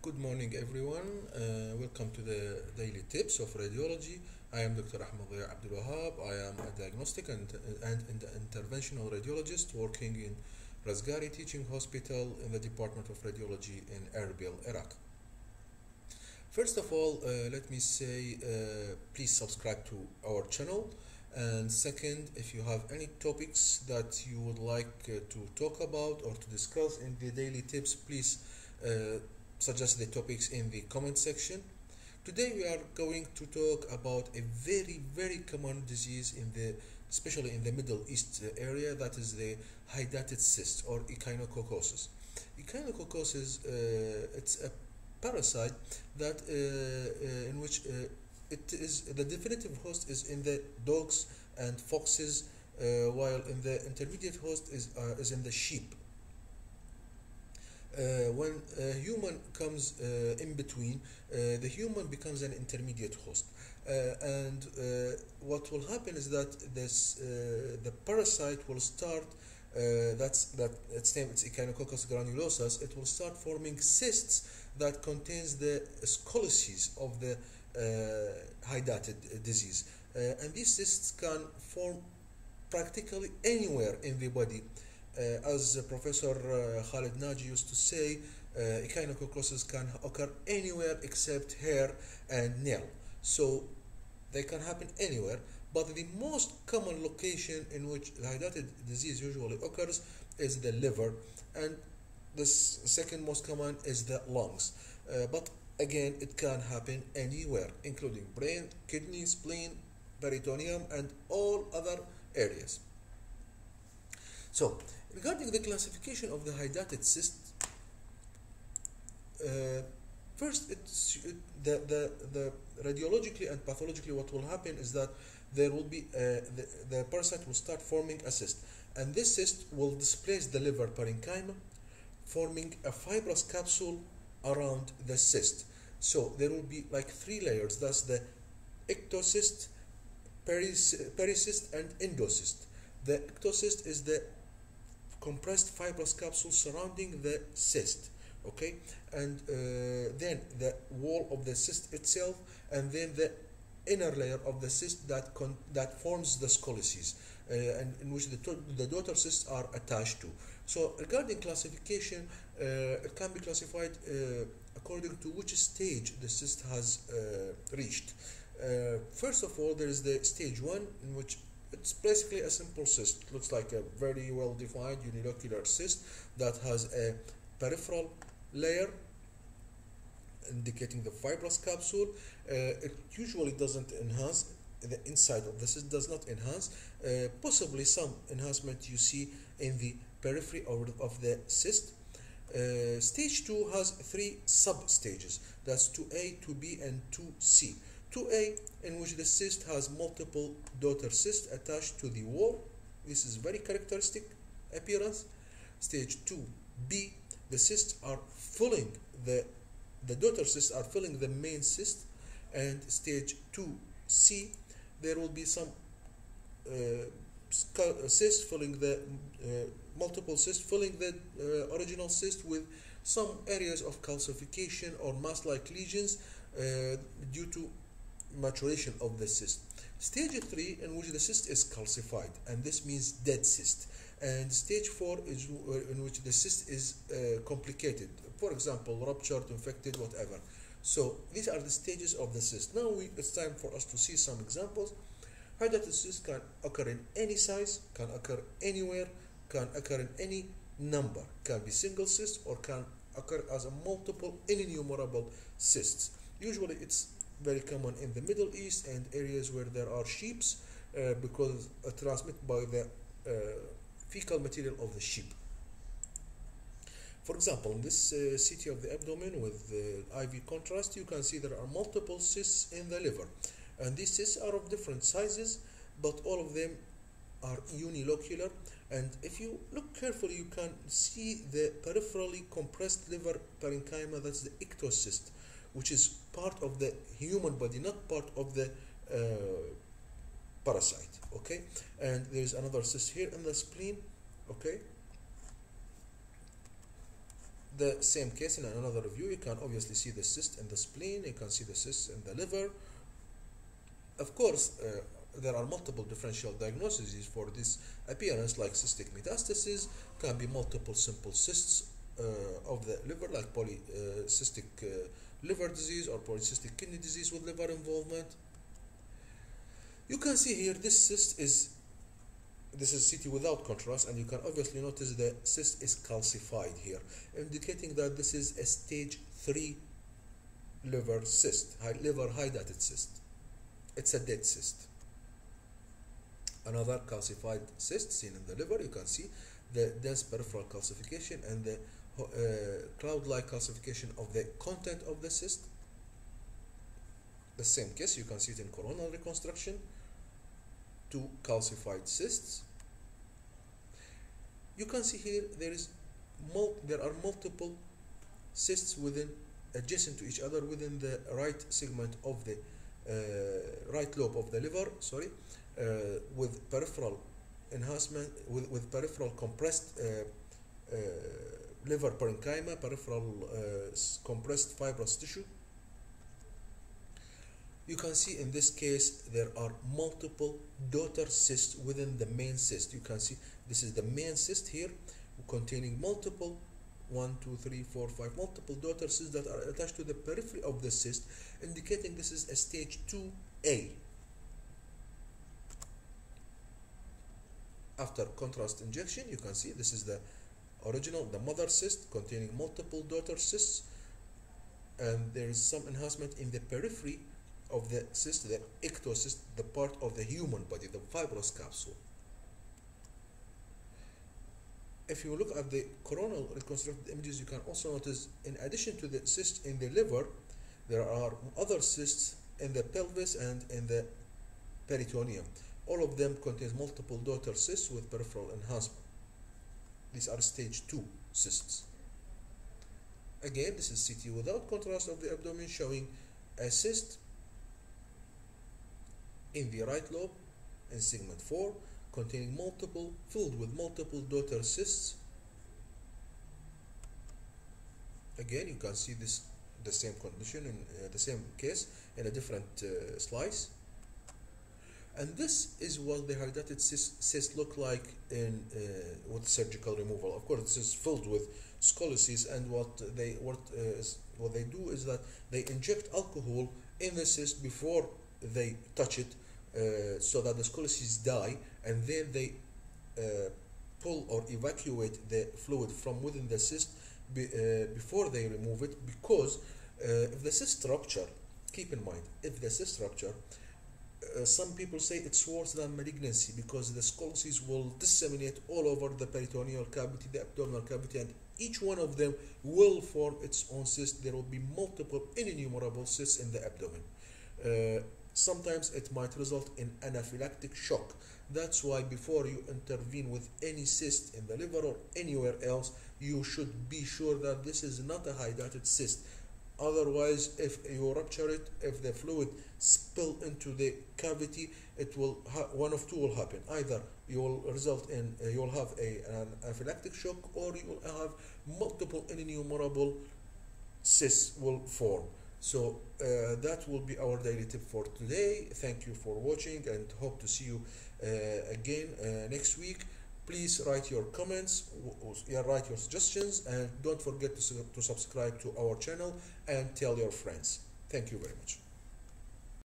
Good morning, everyone. Uh, welcome to the daily tips of radiology. I am Dr. Ahmed Abdulwahab. I am a diagnostic and, and, and interventional radiologist working in Rizgary Teaching Hospital in the Department of Radiology in Erbil, Iraq. First of all, uh, let me say uh, please subscribe to our channel. And second, if you have any topics that you would like uh, to talk about or to discuss in the daily tips, please uh, suggest the topics in the comment section. Today we are going to talk about a very very common disease in the especially in the Middle East area that is the hydatid cyst or echinococcosis. Echinococcosis uh, it's a parasite that uh, uh, in which uh, it is the definitive host is in the dogs and foxes uh, while in the intermediate host is uh, is in the sheep uh, when a human comes uh, in between, uh, the human becomes an intermediate host. Uh, and uh, what will happen is that this uh, the parasite will start. that's that its name. It's Echinococcus granulosus. It will start forming cysts that contains the scolices of the hydatid disease, and these cysts can form practically anywhere in the body. Uh, as uh, Professor uh, Khalid Naji used to say, echinococcosis can occur anywhere except hair and nail. So they can happen anywhere, but the most common location in which hydatid disease usually occurs is the liver, and the second most common is the lungs. Uh, but again, it can happen anywhere, including brain, kidney, spleen, peritoneum, and all other areas. So, regarding the classification of the hydatid cyst, uh, first it's the, the, the radiologically and pathologically what will happen is that there will be uh, the, the parasite will start forming a cyst. And this cyst will displace the liver parenchyma forming a fibrous capsule around the cyst. So there will be like three layers. That's the ectocyst pericyst and endocyst. The ectocyst is the compressed fibrous capsule surrounding the cyst okay? And uh, then the wall of the cyst itself and then the inner layer of the cyst that that forms the scolices uh, and in which the, the daughter cysts are attached to. So regarding classification uh, it can be classified uh, according to which stage the cyst has uh, reached. Uh, first of all there is the stage one in which it's basically a simple cyst. It looks like a very well defined unilocular cyst that has a peripheral layer indicating the fibrous capsule. Uh, it usually doesn't enhance the inside of the cyst does not enhance. Uh, possibly some enhancement you see in the periphery of, the cyst. Uh, stage 2 has three sub stages that's 2A, 2B, and 2C. 2A, in which the cyst has multiple daughter cysts attached to the wall. This is very characteristic appearance. Stage 2B, the cysts are filling the the daughter cysts are filling the main cyst, and stage 2C, there will be some uh, cyst filling the uh, multiple cysts filling the uh, original cyst with some areas of calcification or mass-like lesions uh, due to maturation of the cyst. Stage 3 in which the cyst is calcified and this means dead cyst. And stage 4 is in which the cyst is uh, complicated. For example ruptured infected whatever. So these are the stages of the cyst. Now we, it's time for us to see some examples. Hydatid cyst can occur in any size can occur anywhere can occur in any number. Can be single cyst or can occur as a multiple innumerable cysts. Usually it's very common in the Middle East and areas where there are sheep uh, because uh, transmitted by the uh, fecal material of the sheep. For example, in this uh, CT of the abdomen with the IV contrast, you can see there are multiple cysts in the liver. And these cysts are of different sizes, but all of them are unilocular. And if you look carefully, you can see the peripherally compressed liver parenchyma, that's the ectocyst which is part of the human body, not part of the uh, parasite. Okay, and there is another cyst here in the spleen. Okay, the same case in another view you can obviously see the cyst in the spleen you can see the cyst in the liver of course uh, there are multiple differential diagnoses for this appearance like cystic metastasis can be multiple simple cysts uh, of the liver like polycystic uh, liver disease or polycystic kidney disease with liver involvement. You can see here this cyst is this is CT without contrast and you can obviously notice the cyst is calcified here indicating that this is a stage 3 liver cyst high, liver hydatid cyst. It's a dead cyst. Another calcified cyst seen in the liver you can see the dense peripheral calcification and the cloud-like calcification of the content of the cyst. The same case you can see it in coronal reconstruction. Two calcified cysts. You can see here there is there are multiple cysts within adjacent to each other within the right segment of the uh, right lobe of the liver sorry uh, with peripheral enhancement with, with peripheral compressed uh, uh liver parenchyma peripheral uh, compressed fibrous tissue you can see in this case there are multiple daughter cysts within the main cyst you can see this is the main cyst here containing multiple one, two, three, four, five, multiple daughter cysts that are attached to the periphery of the cyst, indicating this is a stage 2A. After contrast injection, you can see this is the original, the mother cyst containing multiple daughter cysts, and there is some enhancement in the periphery of the cyst, the ectocyst, the part of the human body, the fibrous capsule if you look at the coronal reconstructed images, you can also notice, in addition to the cyst in the liver, there are other cysts in the pelvis and in the peritoneum. All of them contains multiple daughter cysts with peripheral enhancement. These are stage 2 cysts. Again, this is CT without contrast of the abdomen showing a cyst in the right lobe in segment 4 containing multiple, filled with multiple daughter cysts. Again, you can see this the same condition in uh, the same case in a different uh, slice. And this is what the hydatid cyst, cyst look like in uh, with surgical removal. Of course, this is filled with scolices, and what they what uh, what they do is that they inject alcohol in the cyst before they touch it uh, so that the scolices die and then they uh, pull or evacuate the fluid from within the cyst be, uh, before they remove it because uh, if the cyst rupture keep in mind if the cyst rupture uh, some people say it's worse than malignancy because the scolices will disseminate all over the peritoneal cavity, the abdominal cavity, and each one of them will form its own cyst. There will be multiple, innumerable cysts in the abdomen. Uh, sometimes it might result in anaphylactic shock. That's why before you intervene with any cyst in the liver or anywhere else, you should be sure that this is not a hydatid cyst. Otherwise, if you rupture it, if the fluid spill into the cavity, it will one of two will happen. Either you will result in uh, you will have a, an anaphylactic shock, or you will have multiple innumerable cysts will form. So uh, that will be our daily tip for today. Thank you for watching and hope to see you uh, again uh, next week. Please write your comments, write your suggestions, and don't forget to, subscribe to our channel and tell your friends. Thank you very much.